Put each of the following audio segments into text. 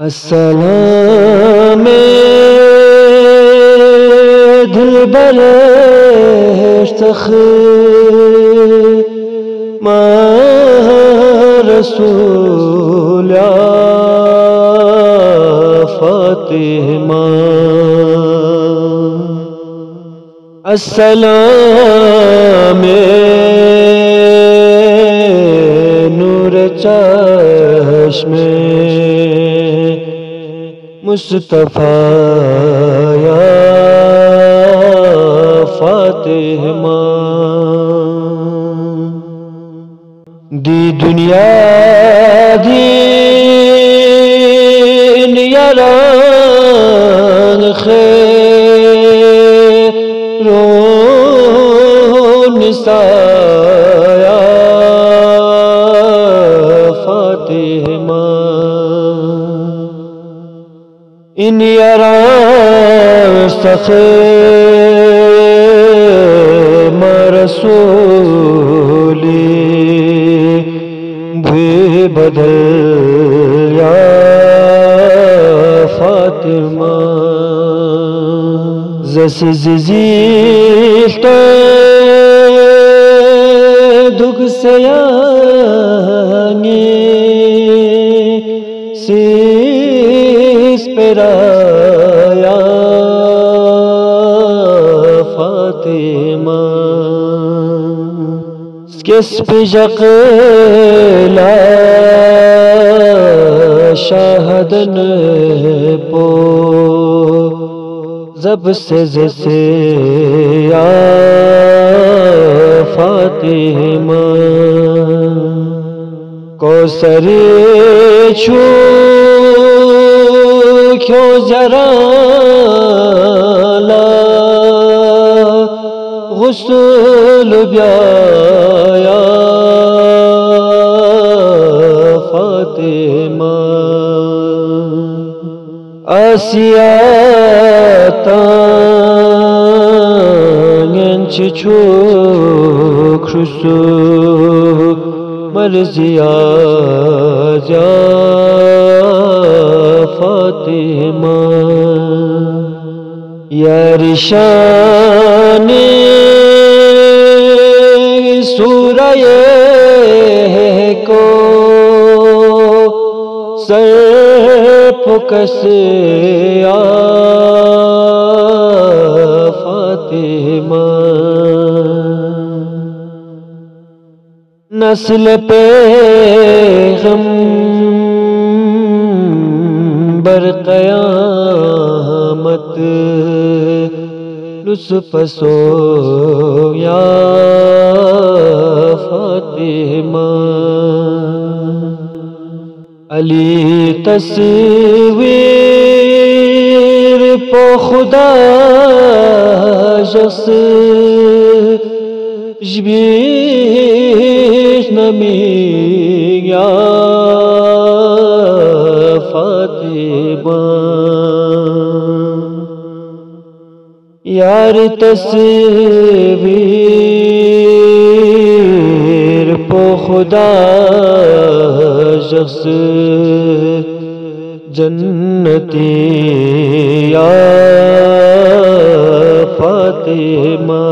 السلام دل بلاش تخي ما رسول فاطمة السلام نور چشمه مصطفى يا فاطمة. دي دنيا دي يا خير. ان یاران سخیم رسولی بھی بدل یا فاطمہ زس زیلت دگ سیانی سیس پرایا فاطمہ۔ کس پجق لا شاہدن پو زب سے جیسے یا فاطمہ۔ کو سری چھو کیوں ذرا لا غسل بیایا فاطمہ آسیاتان چو خرسو مرزیا جا فاطمہ یارشان سورہ کو سر پکس آ فاطمہ۔ نسل پہ غم قیامت لطف سو یا فاطمہ علی تصویر پو خدا جس جبیش نمی یا یار تصویر پو خدا شخص جنتی یا فاطمہ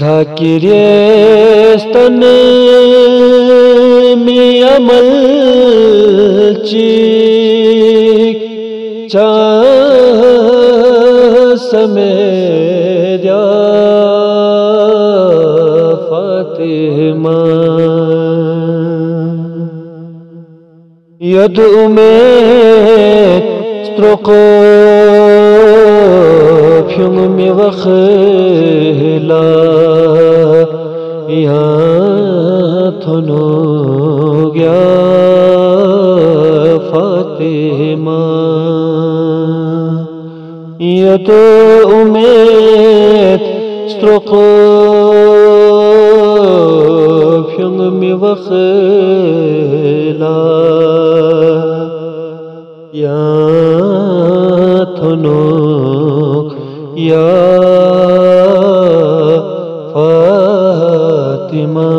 ذاکریستن می عمل چیک چا سمیریا فاطمہ يدعو من ترقب يا تنوغ يا فاطمه فاطمہ تو امید سترقو پیوم وخلا یا تھنو یا فاطمہ